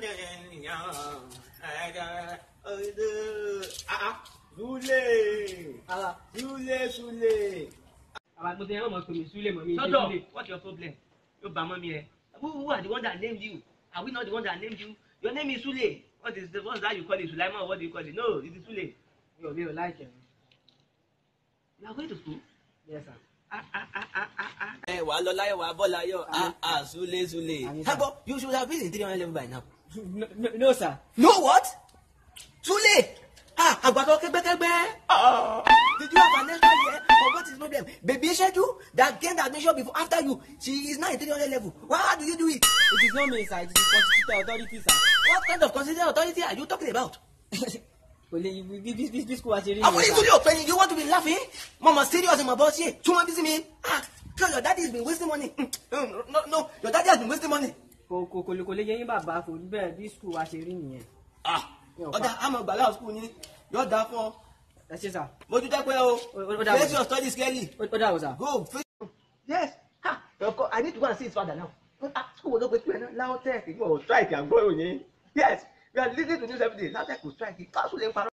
mo ti ẹran mọ pé mi súlẹ̀ mọ mi ṣe súlẹ̀ what's your problem Your bá mọ́ mi ẹ who are the one that named you are we not the one that named you your name is sule what is the one that you call it sulaiman what do you call it no it is sule. You ò mi ò láìkẹ́ mi. you are going to school. yes sir ẹ wà lọ láyọ̀ wà bọ́ láyọ̀ Ah ah, súlé súlé. ẹ gbọ́ you should have been in three hundred level by now. No, no, sir. No what? Too late. Ah, àgbàkan kẹ́gbẹ́kẹ́gbẹ́. Oh. Did you have an extra year? Or what is problem? Baby Shedu that girl gained admission before after you. She is now in 300 level. Why do you do it? It is not me, sir. It is the constitutional authority, sir. What kind of constitutional authority are you talking about? Olè this this this school as a real. Àwọn ìtúlẹ̀ ọ̀pẹ ni you want to be laughing? Mama serious ma boss here. Túmọ̀ bísí mi. Ah, your daddy has been wasting money. Mm, mm, no, no, your daddy has been wasting money kò lè bàbá forí bẹ́ẹ̀ bí skul wa ṣe rí nìyẹn. Ah, ọ̀dà àmọ̀ gbàlá skul ni yóò dáa fún ọ. ẹ ṣe sà. mo tún dẹ́pẹ́ o face your studies clearly. ó dà o sà. go face. yes ha i need to go and see his father now. Ah, school wo ló pe pé náà LAUTECH ìgbà ò strike àgbọ̀ òyìn yes we are listening to news every day LAUTECH kò strike council ń parọ́.